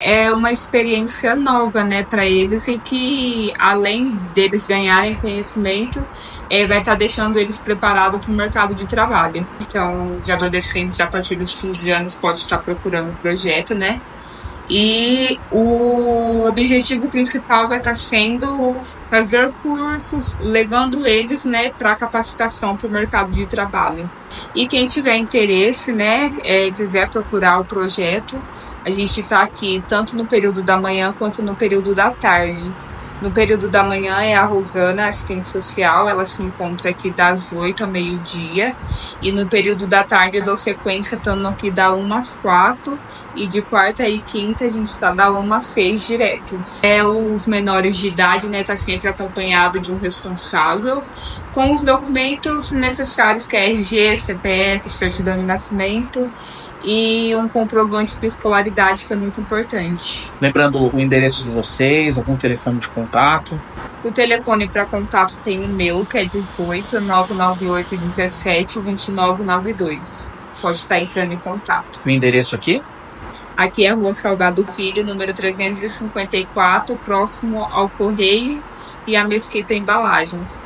é uma experiência nova, né, para eles e que além deles ganharem conhecimento, é, vai estar tá deixando eles preparados para o mercado de trabalho. Então, os adolescentes a partir dos 15 anos podem estar procurando um projeto, né? E o objetivo principal vai estar sendo fazer cursos, levando eles, né, para capacitação para o mercado de trabalho. E quem tiver interesse, né, é, quiser procurar o projeto, a gente está aqui tanto no período da manhã quanto no período da tarde. No período da manhã é a Rosana, assistente social, ela se encontra aqui das 8 ao meio-dia. E no período da tarde eu dou sequência, estando aqui da 1 às 4. E de quarta e quinta a gente está da 1 às 6 direto. É, os menores de idade, né, tá sempre acompanhado de um responsável com os documentos necessários, que é RG, CPF, certidão de nascimento e um comprovante de escolaridade que é muito importante. Lembrando o endereço de vocês, algum telefone de contato? O telefone para contato tem o meu, que é 18 998 17 2992. Pode estar entrando em contato. O endereço aqui? Aqui é a Rua Salgado Filho, número 354, próximo ao Correio e à Mesquita Embalagens.